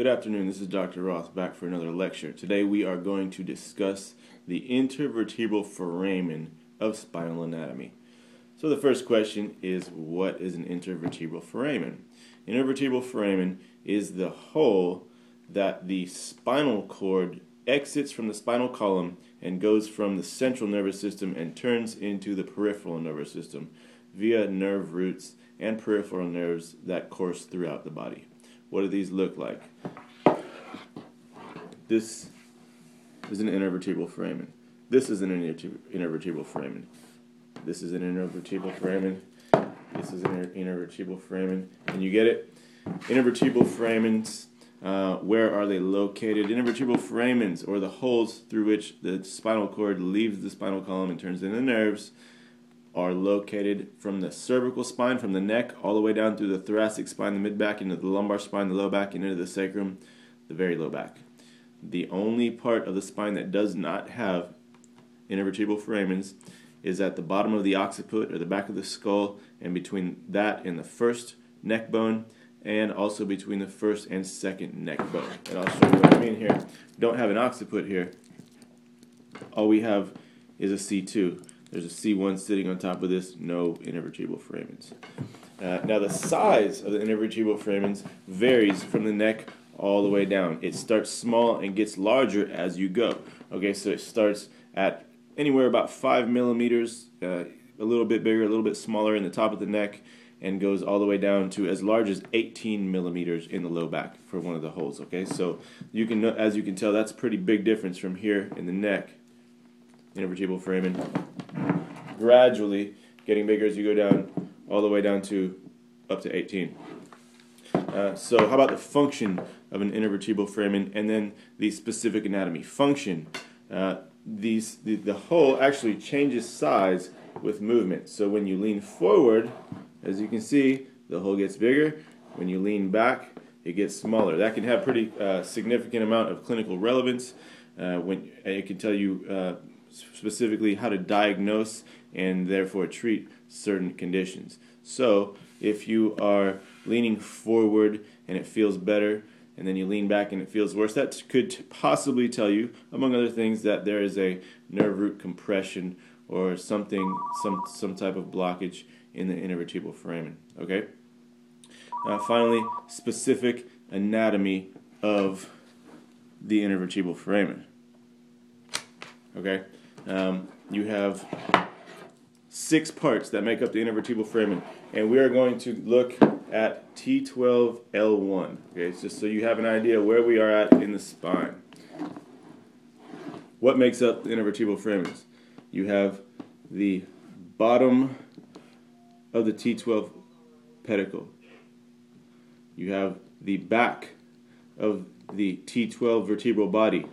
Good afternoon, this is Dr. Roth back for another lecture. Today we are going to discuss the intervertebral foramen of spinal anatomy. So the first question is what is an intervertebral foramen? Intervertebral foramen is the hole that the spinal cord exits from the spinal column and goes from the central nervous system and turns into the peripheral nervous system via nerve roots and peripheral nerves that course throughout the body. What do these look like? This is an intervertebral foramen. This is an intervertebral foramen. This is an intervertebral foramen. This is an intervertebral foramen. And you get it? Intervertebral foramens, uh, where are they located? Intervertebral foramens, or the holes through which the spinal cord leaves the spinal column and turns into nerves, are located from the cervical spine, from the neck, all the way down through the thoracic spine, the mid back, into the lumbar spine, the low back, and into the sacrum, the very low back. The only part of the spine that does not have intervertebral foramens is at the bottom of the occiput or the back of the skull, and between that and the first neck bone, and also between the first and second neck bone. And I'll show you what I mean here. Don't have an occiput here. All we have is a C2. There's a C1 sitting on top of this, no intervertebral foramens. Uh, now the size of the intervertebral foramens varies from the neck all the way down. It starts small and gets larger as you go. Okay, so it starts at anywhere about five millimeters, uh, a little bit bigger, a little bit smaller in the top of the neck, and goes all the way down to as large as 18 millimeters in the low back for one of the holes. Okay, so you can, as you can tell, that's a pretty big difference from here in the neck, intervertebral foramen gradually getting bigger as you go down, all the way down to up to 18. Uh, so, how about the function of an intervertebral foramen and then the specific anatomy? Function. Uh, these, the, the hole actually changes size with movement. So, when you lean forward, as you can see, the hole gets bigger. When you lean back, it gets smaller. That can have pretty uh, significant amount of clinical relevance. Uh, when it can tell you uh, specifically how to diagnose and therefore treat certain conditions. So, if you are leaning forward and it feels better, and then you lean back and it feels worse, that could possibly tell you, among other things, that there is a nerve root compression or something, some some type of blockage in the intervertebral foramen. Okay. Uh, finally, specific anatomy of the intervertebral foramen. Okay, um, you have six parts that make up the intervertebral foramen, and we are going to look at T12L1. Okay, just so you have an idea where we are at in the spine. What makes up the intervertebral foramens? You have the bottom of the T12 pedicle. You have the back of the T12 vertebral body.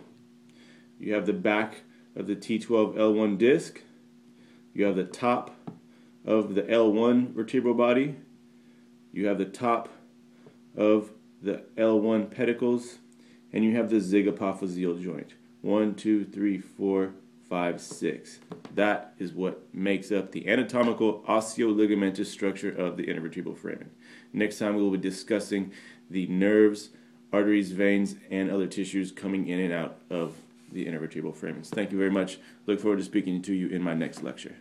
You have the back of the T12L1 disc. You have the top of the L1 vertebral body. You have the top of the L1 pedicles. And you have the zygapophyseal joint. One, two, three, four, five, six. That is what makes up the anatomical osteoligamentous structure of the intervertebral foramen. Next time we will be discussing the nerves, arteries, veins, and other tissues coming in and out of the intervertebral foramens. Thank you very much. Look forward to speaking to you in my next lecture.